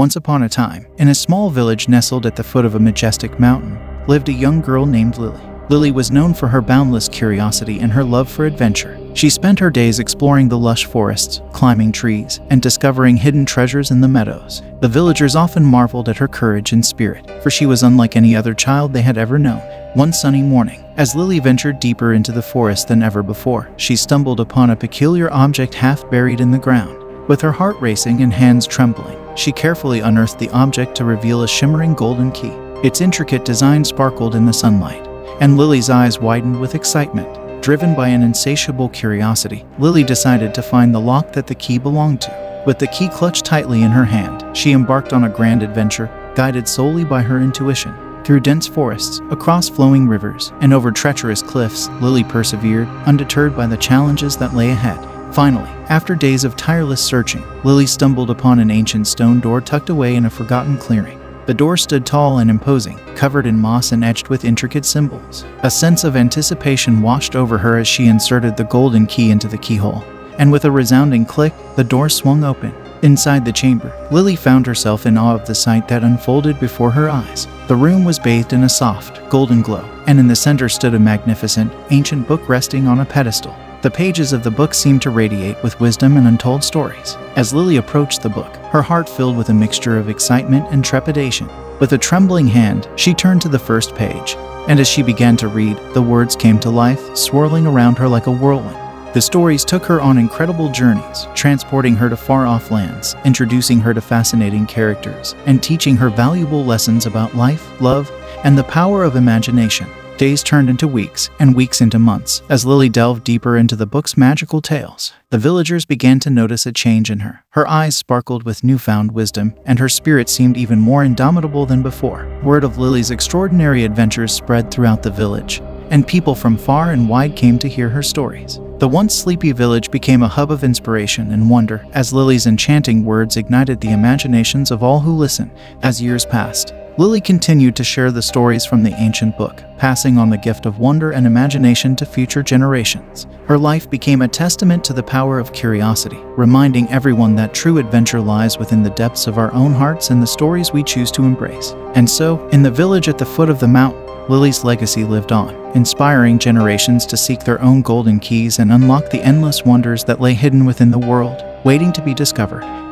Once upon a time, in a small village nestled at the foot of a majestic mountain, lived a young girl named Lily. Lily was known for her boundless curiosity and her love for adventure. She spent her days exploring the lush forests, climbing trees, and discovering hidden treasures in the meadows. The villagers often marveled at her courage and spirit, for she was unlike any other child they had ever known. One sunny morning, as Lily ventured deeper into the forest than ever before, she stumbled upon a peculiar object half buried in the ground. With her heart racing and hands trembling, she carefully unearthed the object to reveal a shimmering golden key. Its intricate design sparkled in the sunlight, and Lily's eyes widened with excitement. Driven by an insatiable curiosity, Lily decided to find the lock that the key belonged to. With the key clutched tightly in her hand, she embarked on a grand adventure, guided solely by her intuition. Through dense forests, across flowing rivers, and over treacherous cliffs, Lily persevered, undeterred by the challenges that lay ahead. Finally, after days of tireless searching, Lily stumbled upon an ancient stone door tucked away in a forgotten clearing. The door stood tall and imposing, covered in moss and etched with intricate symbols. A sense of anticipation washed over her as she inserted the golden key into the keyhole. And with a resounding click, the door swung open. Inside the chamber, Lily found herself in awe of the sight that unfolded before her eyes. The room was bathed in a soft, golden glow, and in the center stood a magnificent, ancient book resting on a pedestal. The pages of the book seemed to radiate with wisdom and untold stories. As Lily approached the book, her heart filled with a mixture of excitement and trepidation. With a trembling hand, she turned to the first page, and as she began to read, the words came to life, swirling around her like a whirlwind. The stories took her on incredible journeys, transporting her to far off lands, introducing her to fascinating characters, and teaching her valuable lessons about life, love, and the power of imagination. Days turned into weeks, and weeks into months. As Lily delved deeper into the book's magical tales, the villagers began to notice a change in her. Her eyes sparkled with newfound wisdom, and her spirit seemed even more indomitable than before. Word of Lily's extraordinary adventures spread throughout the village, and people from far and wide came to hear her stories. The once sleepy village became a hub of inspiration and wonder as Lily's enchanting words ignited the imaginations of all who listened. As years passed, Lily continued to share the stories from the ancient book, passing on the gift of wonder and imagination to future generations. Her life became a testament to the power of curiosity, reminding everyone that true adventure lies within the depths of our own hearts and the stories we choose to embrace. And so, in the village at the foot of the mountain, Lily's legacy lived on, inspiring generations to seek their own golden keys and unlock the endless wonders that lay hidden within the world, waiting to be discovered.